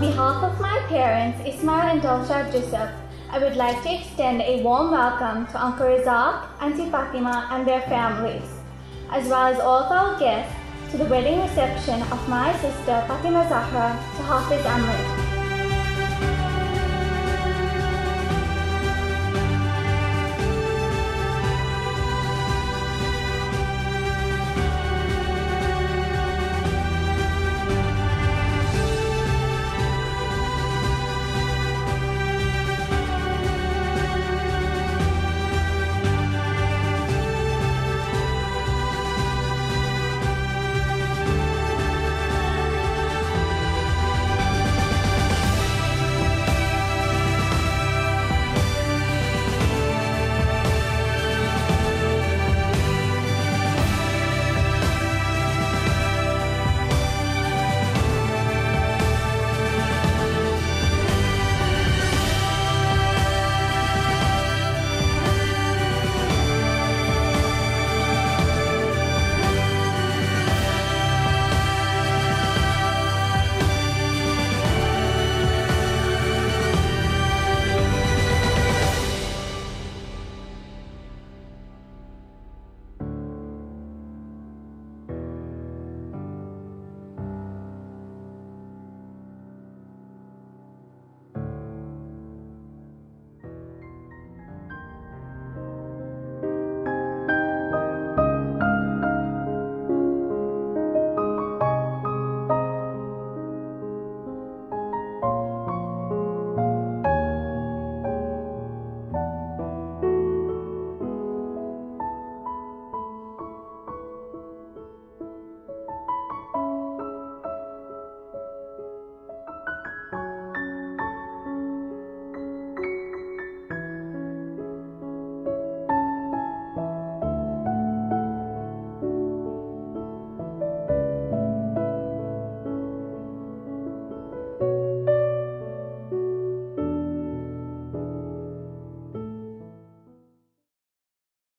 On behalf of my parents, Ismail and Dalshad Joseph, I would like to extend a warm welcome to Uncle Razak, Auntie Fatima, and their families, as well as all of our guests to the wedding reception of my sister Faathima Zahra to Hafiz Ahmed.